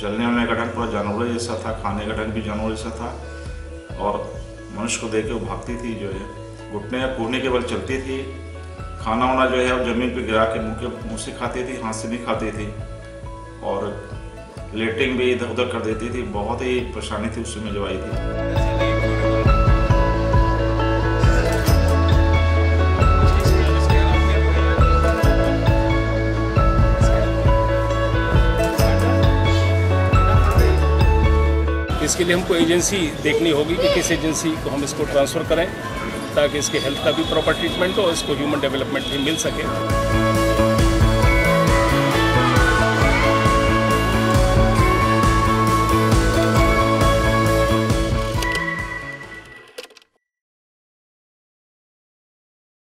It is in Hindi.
चलने वाले का ढंग, पूरा जानवरों जैसा था, खाने का ढंग भी जानवर जैसा था। और मनुष्य को देख के वो भागती थी, जो है, घुटने या कूदने के बल चलती थी। खाना वाना जो है अब ज़मीन पे गिरा के मुँह के, मुँह से खाती थी, हाथ से नहीं खाती थी। और लेटिंग भी इधर उधर कर देती थी, बहुत ही परेशानी थी उस समय जो आई थी। इसके लिए हमको एजेंसी देखनी होगी कि किस एजेंसी को हम इसको ट्रांसफ़र करें, ताकि इसके हेल्थ का भी प्रॉपर ट्रीटमेंट हो इसको ह्यूमन डेवलपमेंट भी मिल सके।